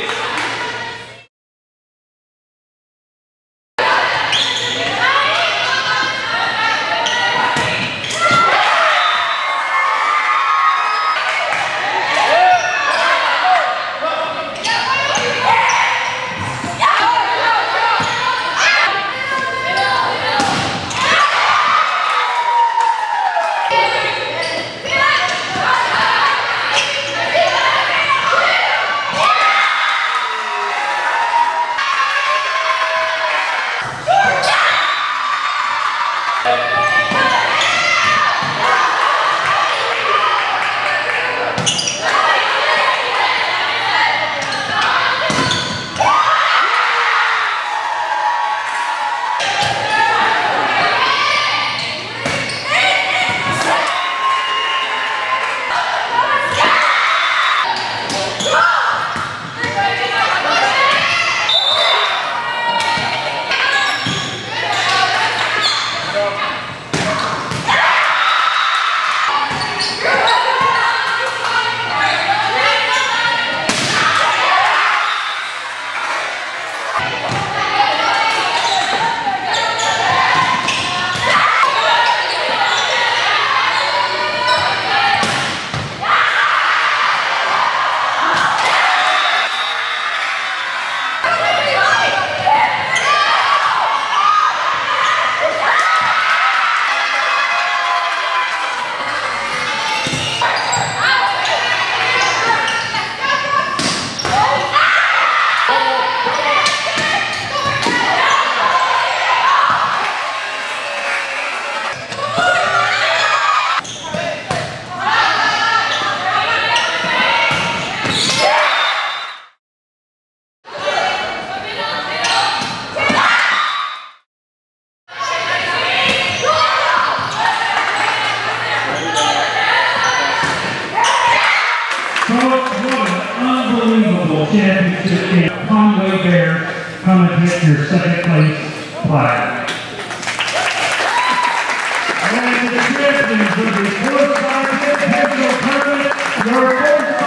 Peace. 16. Conway Bear, come and get your second place flag. And the captains of the Pencil Tournament, your first